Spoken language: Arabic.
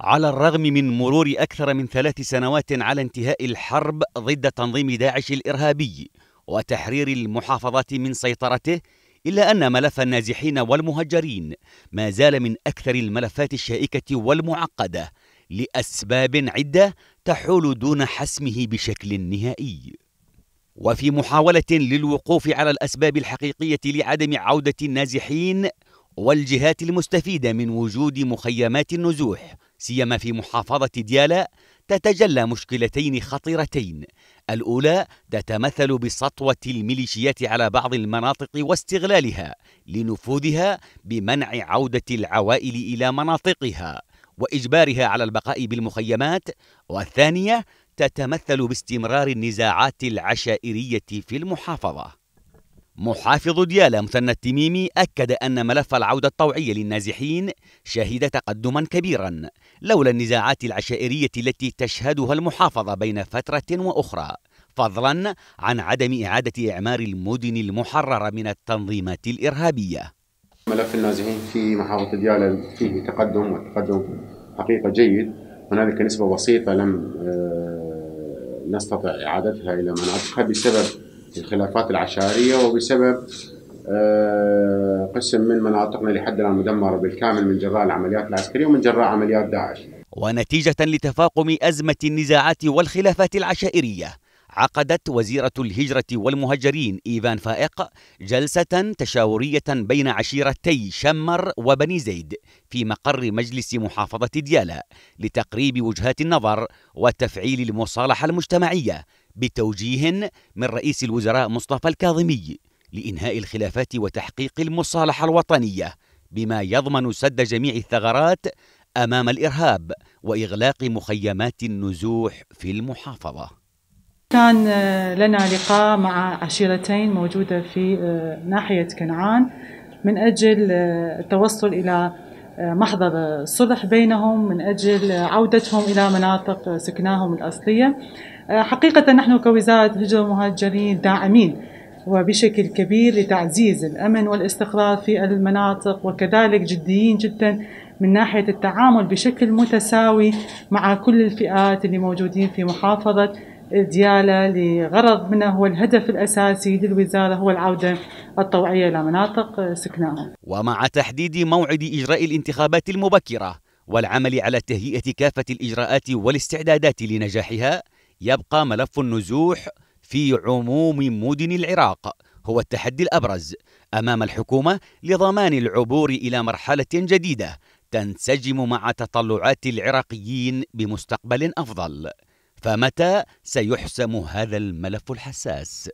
على الرغم من مرور أكثر من ثلاث سنوات على انتهاء الحرب ضد تنظيم داعش الإرهابي وتحرير المحافظات من سيطرته إلا أن ملف النازحين والمهجرين ما زال من أكثر الملفات الشائكة والمعقدة لأسباب عدة تحول دون حسمه بشكل نهائي. وفي محاولة للوقوف على الأسباب الحقيقية لعدم عودة النازحين والجهات المستفيدة من وجود مخيمات النزوح سيما في محافظة ديالا تتجلى مشكلتين خطيرتين. الأولى تتمثل بسطوة الميليشيات على بعض المناطق واستغلالها لنفوذها بمنع عودة العوائل إلى مناطقها وإجبارها على البقاء بالمخيمات. والثانية تتمثل باستمرار النزاعات العشائرية في المحافظة. محافظ ديالا مثنى التميمي أكد أن ملف العودة الطوعية للنازحين شهد تقدما كبيرا لولا النزاعات العشائرية التي تشهدها المحافظة بين فترة وأخرى فضلا عن عدم إعادة إعمار المدن المحررة من التنظيمات الإرهابية. ملف النازحين في محافظة ديالا فيه تقدم والتقدم حقيقة جيد. هنالك نسبة بسيطة لم آه، نستطع إعادتها إلى مناطقها بسبب الخلافات العشائرية وبسبب آه، قسم من مناطقنا لحد الآن مدمرة بالكامل من جراء العمليات العسكرية ومن جراء عمليات داعش. ونتيجة لتفاقم أزمة النزاعات والخلافات العشائرية عقدت وزيرة الهجرة والمهجرين إيفان فائق جلسة تشاورية بين عشيرتي شمر وبني زيد في مقر مجلس محافظة ديالا لتقريب وجهات النظر وتفعيل المصالحة المجتمعية بتوجيه من رئيس الوزراء مصطفى الكاظمي لإنهاء الخلافات وتحقيق المصالحة الوطنية بما يضمن سد جميع الثغرات أمام الإرهاب وإغلاق مخيمات النزوح في المحافظة. كان لنا لقاء مع عشيرتين موجودة في ناحية كنعان من أجل التوصل إلى محضر الصلح بينهم من أجل عودتهم إلى مناطق سكناهم الأصلية. حقيقة نحن كوزارة الهجرة والمهاجرين داعمين وبشكل كبير لتعزيز الأمن والاستقرار في المناطق وكذلك جديين جدا من ناحية التعامل بشكل متساوي مع كل الفئات اللي موجودين في محافظة ديالى لغرض منه هو الهدف الأساسي للوزارة هو العودة الطوعية إلى مناطق سكناهم ومع تحديد موعد إجراء الانتخابات المبكرة والعمل على تهيئة كافة الإجراءات والاستعدادات لنجاحها يبقى ملف النزوح في عموم مدن العراق هو التحدي الأبرز. أمام الحكومة لضمان العبور إلى مرحلة جديدة تنسجم مع تطلعات العراقيين بمستقبل أفضل. فمتى سيحسم هذا الملف الحساس؟